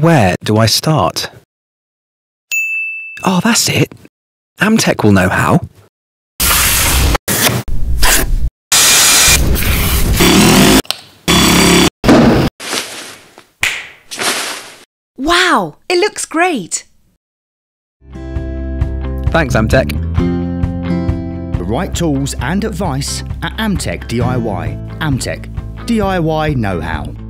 Where do I start? Oh, that's it. Amtech will know how. Wow, it looks great! Thanks, Amtech. The right tools and advice at Amtech DIY. Amtech DIY know how.